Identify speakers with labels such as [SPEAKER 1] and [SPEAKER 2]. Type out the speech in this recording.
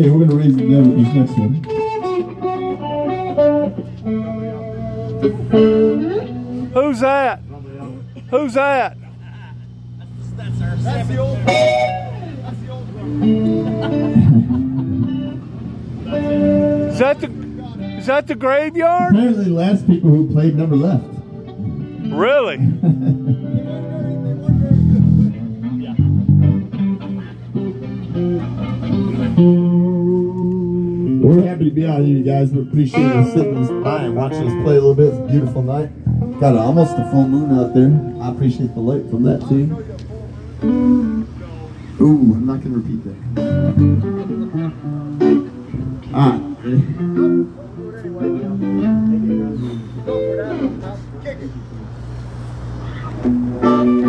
[SPEAKER 1] Okay, we're gonna raise the dead with this next one.
[SPEAKER 2] Who's that? Who's that?
[SPEAKER 3] That's the old one. That's the old one.
[SPEAKER 2] Is that the is that the graveyard?
[SPEAKER 1] Apparently, the last people who played never left.
[SPEAKER 2] Really?
[SPEAKER 1] We're happy to be out here, you guys. We appreciate you sitting by and watching us play a little bit. It's a beautiful night. Got almost a full moon out there. I appreciate the light from that too. Ooh, I'm not gonna repeat that. Ready?
[SPEAKER 4] It's